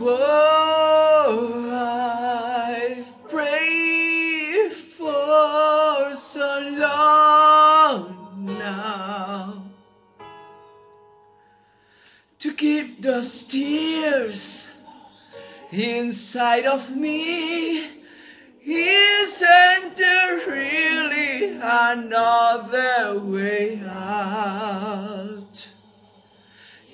Oh, I've prayed for so long now to keep those tears inside of me. Isn't there really another way out?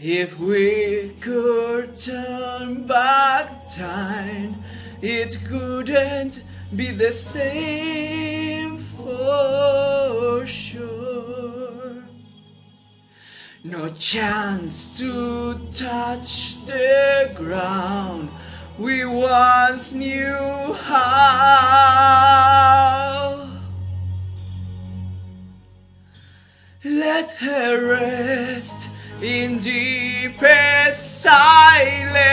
If we could turn back time, it couldn't be the same for sure. No chance to touch the ground we once knew how. Let her rest in deepest silence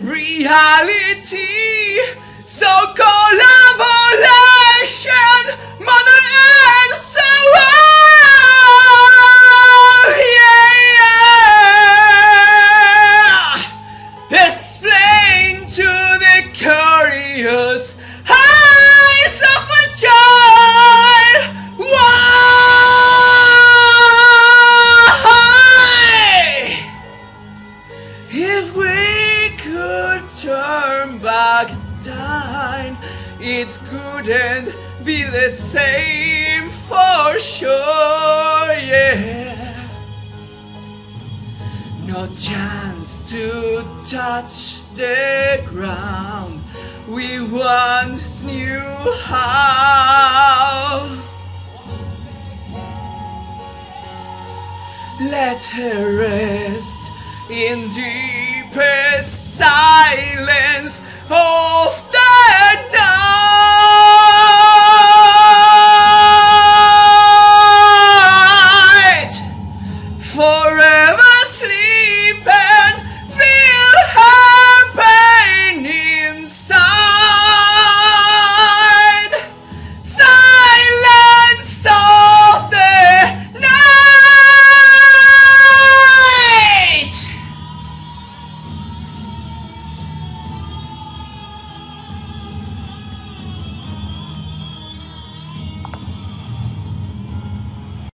reality. So collaboration, it couldn't be the same for sure, yeah. No chance to touch the ground we once knew how. Let her rest in deepest silence oh,